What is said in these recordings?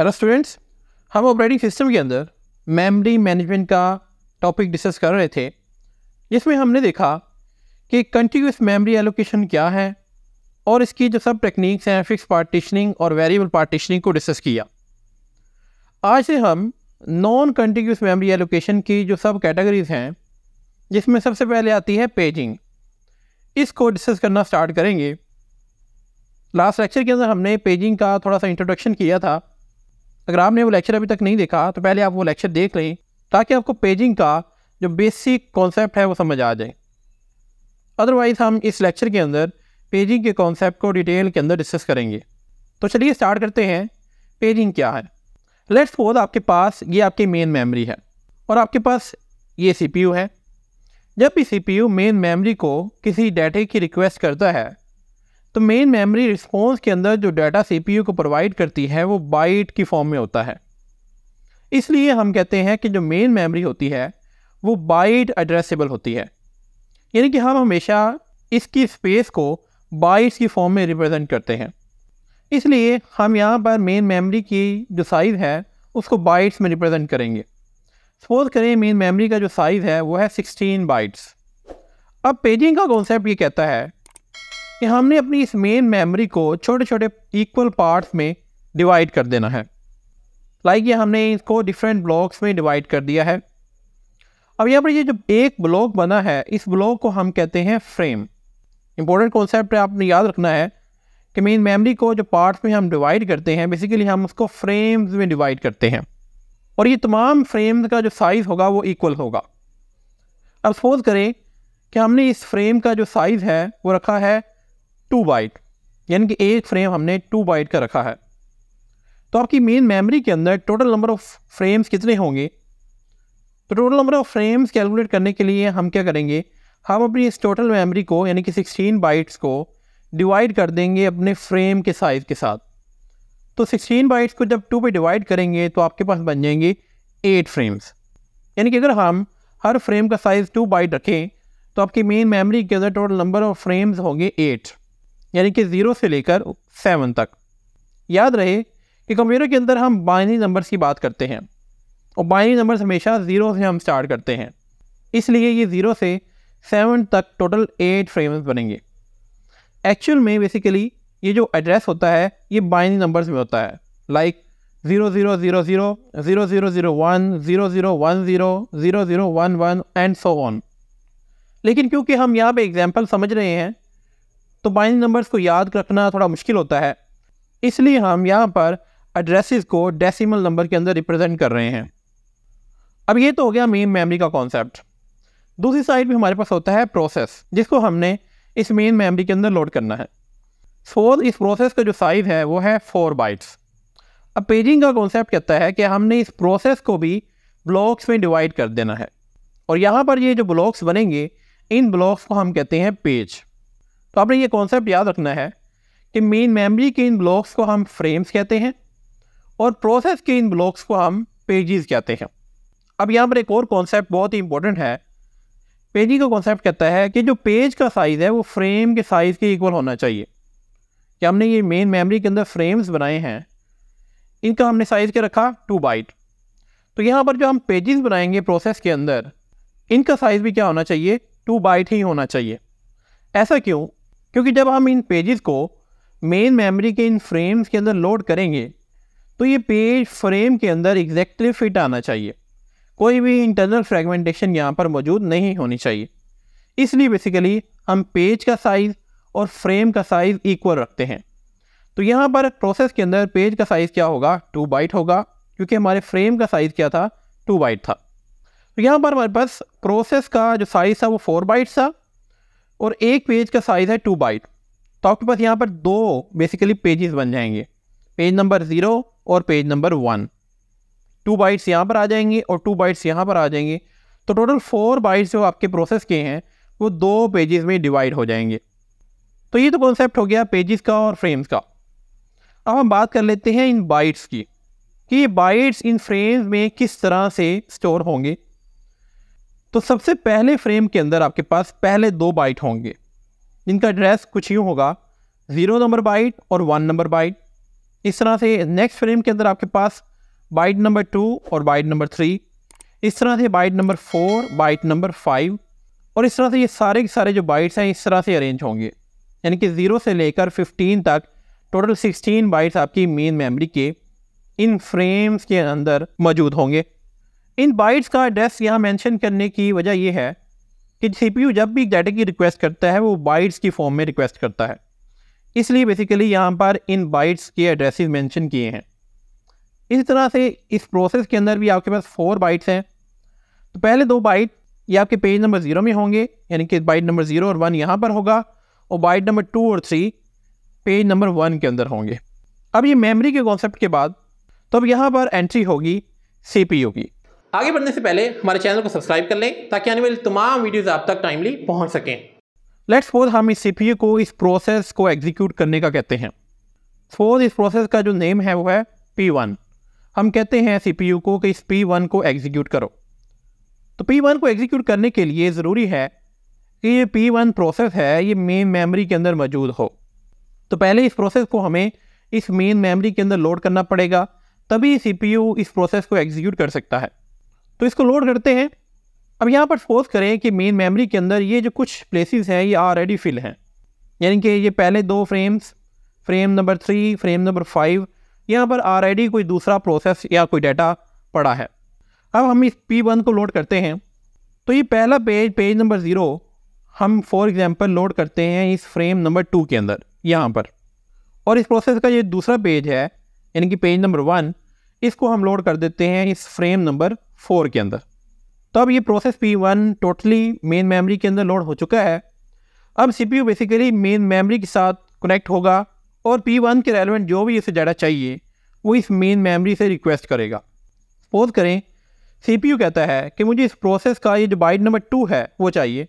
Hello students हम operating system के अंदर मेमोरी मैनेजमेंट का टॉपिक डिस्कस कर रहे थे। जिसमें हमने देखा कि कंटिन्यूस मेमोरी एलोकेशन क्या है और इसकी जो सब टेक्निक्स हैं फिक्स पार्टीशनिंग और वेरिएबल पार्टीशनिंग को डिस्कस किया। आज से हम नॉन कंटिन्यूस मेमोरी एलोकेशन की जो सब कैटेगरीज हैं, जिसमें सबसे पहले आती है पेजिंग इसको डिस्कस करना स्टार्ट करेंगे। लास्ट लेक्चर के अंदर हमने पेजिंग का थोड़ा सा इंट्रोडक्शन किया था। अगर आपने वो लेक्चर अभी तक नहीं देखा तो पहले आप वो लेक्चर देख लें, ताकि आपको पेजिंग का जो बेसिक कॉन्सेप्ट है वो समझ आ जाए। अदरवाइज़ हम इस लेक्चर के अंदर पेजिंग के कॉन्सेप्ट को डिटेल के अंदर डिस्कस करेंगे। तो चलिए स्टार्ट करते हैं। पेजिंग क्या है? लेट्स सपोज़ आपके पास ये आपकी मेन मेमोरी है, और आपके पास ये सीपीयू है। जब भी सीपीयू मेन मेमोरी को किसी डाटे की रिक्वेस्ट करता है तो मेन मेमोरी रिस्पॉन्स के अंदर जो डाटा सीपीयू को प्रोवाइड करती है, वो बाइट की फॉर्म में होता है। इसलिए हम कहते हैं कि जो मेन मेमोरी होती है, वो बाइट एड्रेसेबल होती है। यानी कि हम हमेशा इसकी स्पेस को बाइट्स की फॉर्म में रिप्रेजेंट करते हैं। इसलिए हम यहाँ पर मेन मेमोरी की जो साइज़ है, उसको बाइट्स में रिप्रेजेंट करेंगे। सपोज़ करें मेन मेमोरी का जो साइज़ है, वो है 16 बाइट्स अब पेजिंग का कॉन्सेप्ट ये कहता है कि हमने अपनी इस मेन मेमोरी को छोटे छोटे इक्वल पार्ट्स में डिवाइड कर देना है। लाइक ये हमने इसको डिफरेंट ब्लॉक्स में डिवाइड कर दिया है। अब यहाँ पर ये जो एक ब्लॉक बना है, इस ब्लॉक को हम कहते हैं फ्रेम इंपॉर्टेंट कॉन्सेप्ट आपने याद रखना है कि मेन मेमोरी को जो पार्ट्स में हम डिवाइड करते हैं बेसिकली हम उसको फ्रेम्स में डिवाइड करते हैं। और ये तमाम फ्रेम्स का जो साइज़ होगा, वो इक्वल होगा। अब सपोज़ करें कि हमने इस फ्रेम का जो साइज़ है, वो रखा है टू बाइट, यानी कि एक फ्रेम हमने टू बाइट का रखा है। तो आपकी मेन मेमोरी के अंदर टोटल नंबर ऑफ़ फ्रेम्स कितने होंगे? तो total number of frames calculate करने के लिए हम क्या करेंगे? हम अपनी इस टोटल मेमोरी को, यानी कि 16 बाइट्स को डिवाइड कर देंगे अपने फ्रेम के साइज़ के साथ। तो 16 बाइट्स को जब टू पे डिवाइड करेंगे तो आपके पास बन जाएँगे एट फ्रेम्स यानी कि अगर हम हर फ्रेम का साइज़ टू बाइट रखें तो आपकी मेन मेमोरी के अंदर टोटल नंबर ऑफ़ फ्रेम्स होंगे एट यानी कि ज़ीरो से लेकर सेवन तक। याद रहे कि कंप्यूटर के अंदर हम बाइनरी नंबर्स की बात करते हैं, और बाइनरी नंबर्स हमेशा ज़ीरो से हम स्टार्ट करते हैं। इसलिए ये ज़ीरो से सेवन तक टोटल एट फ्रेम्स बनेंगे। एक्चुअल में बेसिकली ये जो एड्रेस होता है, ये बाइनरी नंबर्स में होता है। Like zero zero zero zero zero zero zero one zero zero one zero zero zero one one and so on लेकिन क्योंकि हम यहाँ पे एग्जांपल समझ रहे हैं तो बाइनरी नंबर्स को याद रखना थोड़ा मुश्किल होता है। इसलिए हम यहाँ पर एड्रेसेस को डेसिमल नंबर के अंदर रिप्रेजेंट कर रहे हैं। अब ये तो हो गया मेन मेमोरी का कॉन्सेप्ट दूसरी साइड में हमारे पास होता है प्रोसेस जिसको हमने इस मेन मेमोरी के अंदर लोड करना है। फोर इस प्रोसेस का जो साइज़ है, वो है फोर बाइट्स अब पेजिंग का कॉन्सेप्ट कहता है कि हमने इस प्रोसेस को भी ब्लॉक्स में डिवाइड कर देना है। और यहाँ पर ये जो ब्लॉक्स बनेंगे, इन ब्लॉक्स को हम कहते हैं पेज तो आपने ये कॉन्सेप्ट याद रखना है कि मेन मेमोरी के इन ब्लॉक्स को हम फ्रेम्स कहते हैं और प्रोसेस के इन ब्लॉक्स को हम पेजेस कहते हैं। अब यहाँ पर एक और कॉन्सेप्ट बहुत ही इंपॉर्टेंट है। पेजी का कॉन्सेप्ट कहता है कि जो पेज का साइज़ है, वो फ्रेम के साइज़ के इक्वल होना चाहिए। कि हमने ये मेन मेमोरी के अंदर फ्रेम्स बनाए हैं, इनका हमने साइज़ क्या रखा? टू बाइट तो यहाँ पर जो हम पेजेस बनाएँगे प्रोसेस के अंदर, इनका साइज़ भी क्या होना चाहिए? टू बाइट ही होना चाहिए। ऐसा क्यों? क्योंकि जब हम इन पेजेस को मेन मेमोरी के इन फ्रेम्स के अंदर लोड करेंगे तो ये पेज फ्रेम के अंदर एग्जैक्टली फिट आना चाहिए। कोई भी इंटरनल फ्रेगमेंटेशन यहाँ पर मौजूद नहीं होनी चाहिए। इसलिए बेसिकली हम पेज का साइज़ और फ्रेम का साइज़ इक्वल रखते हैं। तो यहाँ पर प्रोसेस के अंदर पेज का साइज़ क्या होगा? टू बाइट होगा, क्योंकि हमारे फ्रेम का साइज़ क्या था? टू बाइट था। तो यहाँ पर हमारे पास प्रोसेस का जो साइज़ था वो फोर बाइट था। और एक पेज का साइज़ है टू बाइट तो आपके पास यहाँ पर दो बेसिकली पेजेस बन जाएँगे. पेज नंबर ज़ीरो और page number one two bytes यहाँ पर आ जाएँगे और टू बाइट्स यहाँ पर आ जाएँगे. तो टोटल फोर बाइट्स जो आपके प्रोसेस के हैं, वो दो पेजेस में डिवाइड हो जाएँगे. तो ये तो कॉन्सेप्ट हो गया पेजेस का और फ्रेम्स का. अब हम बात कर लेते हैं इन बाइट्स की. कि ये बाइट्स इन फ्रेम्स में किस तरह से स्टोर होंगे? तो सबसे पहले फ्रेम के अंदर आपके पास पहले दो बाइट होंगे। जिनका एड्रेस कुछ यूँ होगा, ज़ीरो नंबर बाइट और वन नंबर बाइट। इस तरह से नेक्स्ट फ्रेम के अंदर आपके पास बाइट नंबर टू और बाइट नंबर थ्री। इस तरह से byte number four, byte number five और इस तरह से ये सारे के सारे जो बाइट्स हैं, इस तरह से अरेंज होंगे। यानी कि ज़ीरो से लेकर फिफ्टीन तक टोटल सिक्सटीन बाइट्स आपकी मेन मेमोरी के इन फ्रेम्स के अंदर मौजूद होंगे। इन बाइट्स का एड्रेस यहाँ मेंशन करने की वजह यह है कि सीपीयू जब भी डाटा की रिक्वेस्ट करता है, वो बाइट्स की फॉर्म में रिक्वेस्ट करता है। इसलिए बेसिकली यहाँ पर इन बाइट्स के एड्रेसेस मेंशन किए हैं। इसी तरह से इस प्रोसेस के अंदर भी आपके पास फोर बाइट्स हैं। तो पहले दो बाइट ये आपके पेज नंबर ज़ीरो में होंगे, यानी कि बाइट नंबर ज़ीरो और वन यहाँ पर होगा, और बाइट नंबर टू और थ्री पेज नंबर वन के अंदर होंगे। अब ये मेमोरी के कॉन्सेप्ट के बाद तो अब यहाँ पर एंट्री होगी सीपीयू की। आगे बढ़ने से पहले हमारे चैनल को सब्सक्राइब कर लें ताकि आने वाली तमाम वीडियोस आप तक टाइमली पहुँच सकें। लेट्स सपोज़ हम इस सीपीयू को इस प्रोसेस को एग्जीक्यूट करने का कहते हैं। सपोज़ इस प्रोसेस का जो नेम है, वो है P1 हम कहते हैं सीपीयू को कि इस P1 को एग्जीक्यूट करो। तो P1 को एग्जीक्यूट करने के लिए ज़रूरी है कि ये P1 प्रोसेस है, ये मेन मेमोरी के अंदर मौजूद हो। तो पहले इस प्रोसेस को हमें इस मेन मेमोरी के अंदर लोड करना पड़ेगा, तभी सीपीयू इस प्रोसेस को एग्जीक्यूट कर सकता है। तो इसको लोड करते हैं। अब यहाँ पर सपोज़ करें कि मेन मेमोरी के अंदर ये जो कुछ प्लेसेस हैं, ये ऑलरेडी फिल हैं। यानी कि ये पहले दो frames frame number three frame number five यहाँ पर ऑलरेडी कोई दूसरा प्रोसेस या कोई डाटा पड़ा है। अब हम इस पी वन को लोड करते हैं। तो ये पहला पेज पेज नंबर ज़ीरो हम फॉर एग्ज़ाम्पल लोड करते हैं इस फ्रेम नंबर टू के अंदर, यहाँ पर। और इस प्रोसेस का ये दूसरा पेज है, यानी कि पेज नंबर वन इसको हम लोड कर देते हैं इस फ्रेम नंबर फोर के अंदर। तो अब ये process P one totally main memory के अंदर लोड हो चुका है। अब C P U basically main memory के साथ कनेक्ट होगा और पी वन के रेलिवेंट जो भी इसे डाटा चाहिए, वो इस मेन मेमोरी से रिक्वेस्ट करेगा। सपोज़ करें सी पी यू कहता है कि मुझे इस प्रोसेस का ये जो बाइट नंबर टू है, वो चाहिए।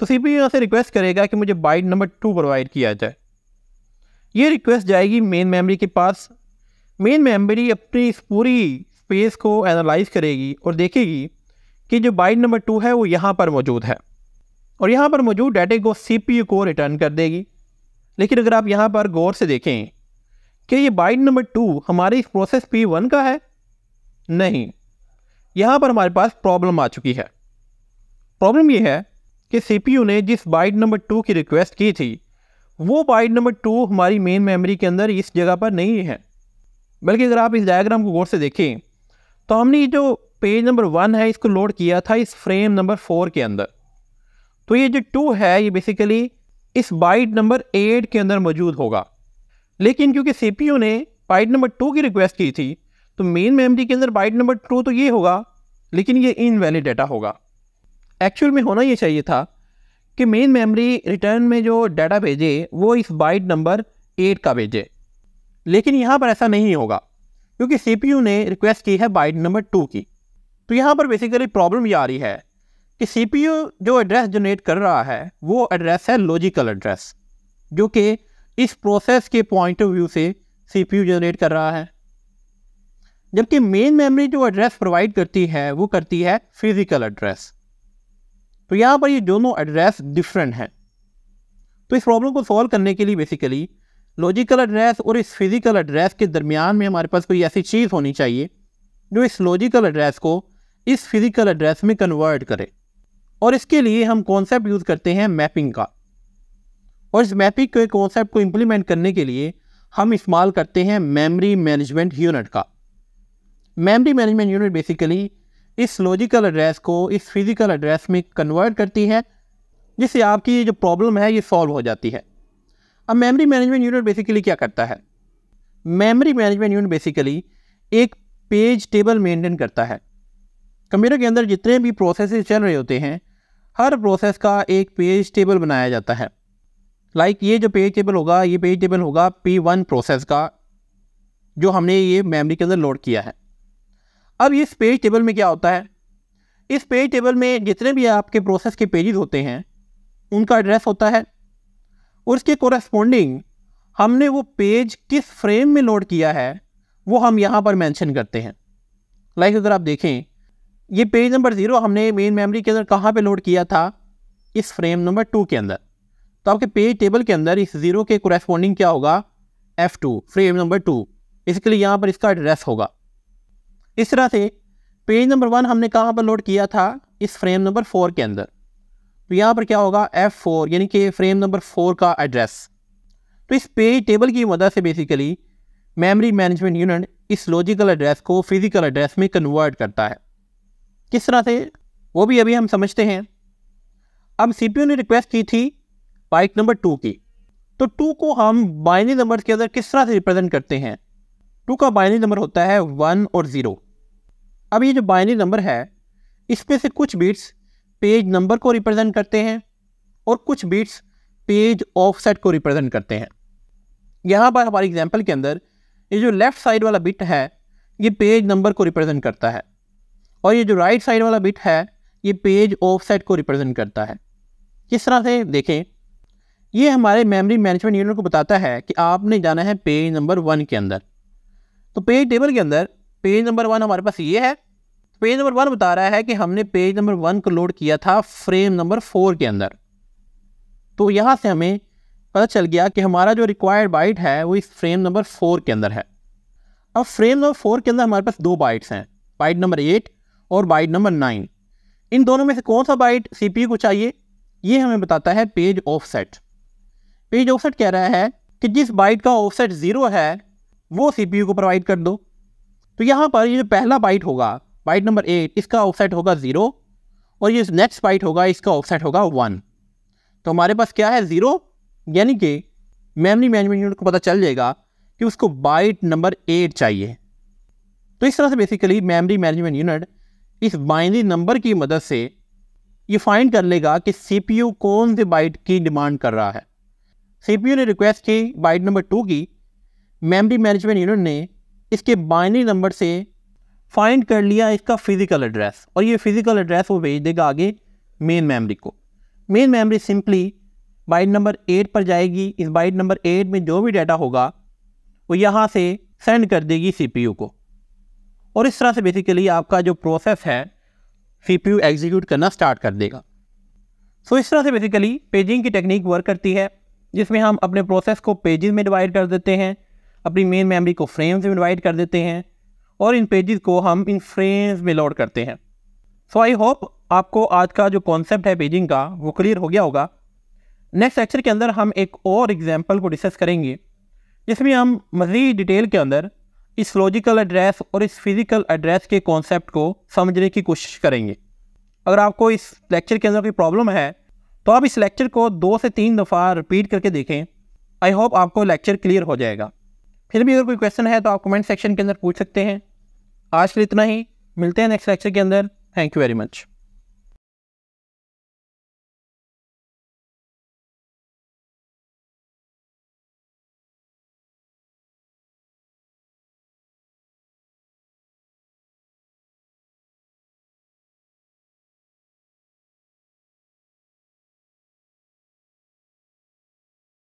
तो सी पी यहाँ से रिक्वेस्ट करेगा कि मुझे बाइट नंबर टू प्रोवाइड किया जाए। ये रिक्वेस्ट जाएगी मेन मेमोरी के पास। मेन मेमोरी अपनी इस पूरी स्पेस को एनालाइज करेगी और देखेगी कि जो बाइट नंबर टू है, वो यहाँ पर मौजूद है। और यहाँ पर मौजूद डाटे को सीपीयू को रिटर्न कर देगी। लेकिन अगर आप यहाँ पर गौर से देखें कि ये बाइट नंबर टू हमारे इस प्रोसेस पी वन का है? नहीं। यहाँ पर हमारे पास प्रॉब्लम आ चुकी है। प्रॉब्लम ये है कि सीपीयू ने जिस बाइट नंबर टू की रिक्वेस्ट की थी, वो बाइट नंबर टू हमारी मेन मेमोरी के अंदर इस जगह पर नहीं है। बल्कि अगर आप इस डायग्राम को गौर से देखें तो हमने जो पेज नंबर वन है, इसको लोड किया था इस फ्रेम नंबर फोर के अंदर। तो ये जो टू है, ये बेसिकली इस बाइट नंबर एट के अंदर मौजूद होगा। लेकिन क्योंकि सीपीयू ने बाइट नंबर टू की रिक्वेस्ट की थी तो मेन मेमोरी के अंदर बाइट नंबर टू तो ये होगा, लेकिन ये इनवैलिड डाटा होगा। एक्चुअल में होना ये चाहिए था कि मेन मेमोरी रिटर्न में जो डाटा भेजे, वो इस बाइट नंबर एट का भेजे। लेकिन यहाँ पर ऐसा नहीं होगा। क्योंकि सीपीयू ने रिक्वेस्ट की है बाइट नंबर टू की। तो यहाँ पर बेसिकली प्रॉब्लम ये आ रही है कि सीपीयू जो एड्रेस जनरेट कर रहा है, वो एड्रेस है लॉजिकल एड्रेस जो कि इस प्रोसेस के पॉइंट ऑफ़ व्यू से सीपीयू जनरेट कर रहा है। जबकि मेन मेमोरी जो एड्रेस प्रोवाइड करती है, वो करती है फ़िज़िकल एड्रेस तो यहाँ पर ये दोनों एड्रेस डिफरेंट हैं। तो इस प्रॉब्लम को सॉल्व करने के लिए बेसिकली लॉजिकल एड्रेस और इस फ़िज़िकल एड्रेस के दरमियान में हमारे पास कोई ऐसी चीज़ होनी चाहिए जो इस लॉजिकल एड्रेस को इस फ़िज़िकल एड्रेस में कन्वर्ट करे। और इसके लिए हम कॉन्सेप्ट यूज़ करते हैं मैपिंग का। और इस मैपिंग के कॉन्सेप्ट को इम्प्लीमेंट करने के लिए हम इस्तेमाल करते हैं मेमोरी मैनेजमेंट यूनिट का। मेमोरी मैनेजमेंट यूनिट बेसिकली इस लॉजिकल एड्रेस को इस फ़िज़िकल एड्रेस में कन्वर्ट करती है, जिससे आपकी जो प्रॉब्लम है ये सॉल्व हो जाती है। अब मेमोरी मैनेजमेंट यूनिट बेसिकली क्या करता है? मेमोरी मैनेजमेंट यूनिट बेसिकली एक पेज टेबल मेंटेन करता है। कंप्यूटर के अंदर जितने भी प्रोसेस चल रहे होते हैं, हर प्रोसेस का एक पेज टेबल बनाया जाता है। लाइक like ये जो पेज टेबल होगा, ये पेज टेबल होगा पी वन प्रोसेस का, जो हमने ये मेमोरी के अंदर लोड किया है। अब इस पेज टेबल में क्या होता है? इस पेज टेबल में जितने भी आपके प्रोसेस के पेजेस होते हैं, उनका एड्रेस होता है। और उसके कोरेस्पोंडिंग हमने वो पेज किस फ्रेम में लोड किया है, वो हम यहाँ पर मेंशन करते हैं। लाइक अगर आप देखें, ये पेज नंबर ज़ीरो हमने मेन मेमोरी के अंदर कहाँ पे लोड किया था? इस फ्रेम नंबर टू के अंदर। तो आपके पेज टेबल के अंदर इस ज़ीरो के कोरेस्पोंडिंग क्या होगा? F two frame number two इसके लिए यहाँ पर इसका एड्रेस होगा। इस तरह से पेज नंबर वन हमने कहाँ पर लोड किया था? इस फ्रेम नंबर फोर के अंदर। तो यहाँ पर क्या होगा? एफ़ फोर यानी कि फ्रेम नंबर फोर का एड्रेस तो इस पेज टेबल की मदद से बेसिकली मेमोरी मैनेजमेंट यूनिट इस लॉजिकल एड्रेस को फ़िज़िकल एड्रेस में कन्वर्ट करता है। किस तरह से? वो भी अभी हम समझते हैं। अब सी ने रिक्वेस्ट की थी बाइक नंबर टू की। तो टू को हम बाइनरी नंबर के अंदर किस तरह से रिप्रेजेंट करते हैं? टू का बाइनरी नंबर होता है वन और ज़ीरो अब ये जो बाइनरी नंबर है, इसमें से कुछ बीट्स पेज नंबर को रिप्रेजेंट करते हैं और कुछ बीट्स पेज ऑफसेट को रिप्रेजेंट करते हैं। यहाँ पर हमारे एग्ज़ाम्पल के अंदर ये जो लेफ़्ट साइड वाला बिट है, ये पेज नंबर को रिप्रेजेंट करता है और ये जो राइट right साइड वाला बिट है, ये पेज ऑफसेट को रिप्रेजेंट करता है। किस तरह से देखें, ये हमारे मेमोरी मैनेजमेंट यूनिट को बताता है कि आपने जाना है पेज नंबर वन के अंदर। तो पेज टेबल के अंदर, पेज नंबर वन हमारे पास ये है पेज नंबर वन बता रहा है कि हमने पेज नंबर वन को लोड किया था फ्रेम नंबर फोर के अंदर। तो यहाँ से हमें पता चल गया कि हमारा जो रिक्वायर्ड बाइट है, वो इस फ्रेम नंबर फोर के अंदर है। अब फ्रेम नंबर फोर के अंदर हमारे पास दो बाइट्स हैं बाइट नंबर एट और बाइट नंबर नाइन इन दोनों में से कौन सा बाइट सी को चाहिए, ये हमें बताता है पेज ऑफसेट पेज ऑफसेट कह रहा है कि जिस बाइट का ऑफसेट ज़ीरो है, वो सी को प्रोवाइड कर दो। तो यहाँ पर ये जो पहला बाइट होगा बाइट नंबर एट इसका ऑफसेट होगा ज़ीरो और ये नेक्स्ट बाइट होगा, इसका ऑफसेट होगा वन तो हमारे पास क्या है? ज़ीरो यानी कि मेमोरी मैनेजमेंट यूनिट को पता चल जाएगा कि उसको बाइट नंबर एट चाहिए। तो इस तरह से बेसिकली मेमोरी मैनेजमेंट यूनिट इस बाइनरी नंबर की मदद से ये फाइंड कर लेगा कि सीपीयू कौन से बाइट की डिमांड कर रहा है। सीपीयू ने रिक्वेस्ट की बाइट नंबर टू की मेमोरी मैनेजमेंट यूनिट ने इसके बाइनरी नंबर से फाइंड कर लिया इसका फ़िज़िकल एड्रेस और ये फ़िज़िकल एड्रेस वो भेज देगा आगे मेन मेमोरी को। Main memory simply byte number eight पर जाएगी। इस बाइट नंबर एट में जो भी डाटा होगा वो यहाँ से सेंड कर देगी सीपीयू को। और इस तरह से बेसिकली आपका जो प्रोसेस है सीपीयू एग्जीक्यूट करना स्टार्ट कर देगा। सो so, इस तरह से बेसिकली पेजिंग की टेक्निक वर्क करती है जिसमें हम अपने प्रोसेस को पेजेस में डिवाइड कर देते हैं अपनी मेन मेमोरी को फ्रेम्स में डिवाइड कर देते हैं और इन पेजेस को हम इन फ्रेम्स में लोड करते हैं। सो आई होप आपको आज का जो कॉन्सेप्ट है पेजिंग का, वो क्लियर हो गया होगा। नेक्स्ट लेक्चर के अंदर हम एक और एग्ज़ाम्पल को डिस्कस करेंगे, जिसमें हम मज़ीद डिटेल के अंदर इस लॉजिकल एड्रेस और इस फ़िज़िकल एड्रेस के कॉन्सेप्ट को समझने की कोशिश करेंगे। अगर आपको इस लेक्चर के अंदर कोई प्रॉब्लम है तो आप इस लेक्चर को दो से तीन दफ़ा रिपीट करके देखें। आई होप आपको लेक्चर क्लियर हो जाएगा। फिर भी अगर कोई क्वेश्चन है तो आप कमेंट सेक्शन के अंदर पूछ सकते हैं। आज के लिए इतना ही। मिलते हैं नेक्स्ट लेक्चर के अंदर। Thank you very much